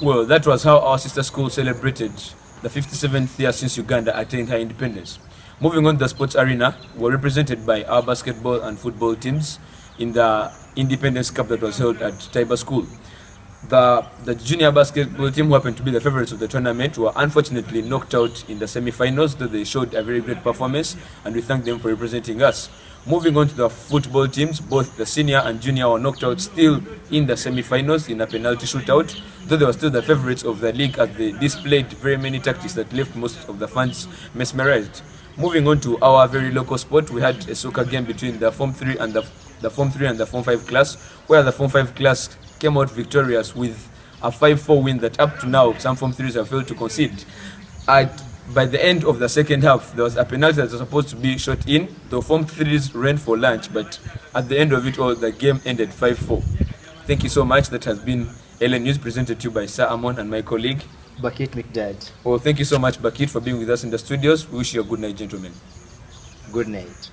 Well, that was how our sister school celebrated the 57th year since Uganda attained her independence. Moving on to the sports arena, we're represented by our basketball and football teams in the Independence Cup that was held at Tiber School. The, the junior basketball team, who happened to be the favorites of the tournament, were unfortunately knocked out in the semi-finals, though they showed a very great performance, and we thank them for representing us. Moving on to the football teams, both the senior and junior were knocked out still in the semi-finals in a penalty shootout, though they were still the favorites of the league as they displayed very many tactics that left most of the fans mesmerized. Moving on to our very local sport, we had a soccer game between the Form 3 and the, the Form 3 and the Form 5 class, where the Form 5 class came out victorious with a 5-4 win that up to now some Form 3s have failed to concede. At, by the end of the second half, there was a penalty that was supposed to be shot in. The Form 3s ran for lunch, but at the end of it all, the game ended 5-4. Thank you so much. That has been Ellen News presented to you by Sir Amon and my colleague. Bakit McDad. Well, oh, thank you so much, Bakit, for being with us in the studios. We wish you a good night, gentlemen. Good night.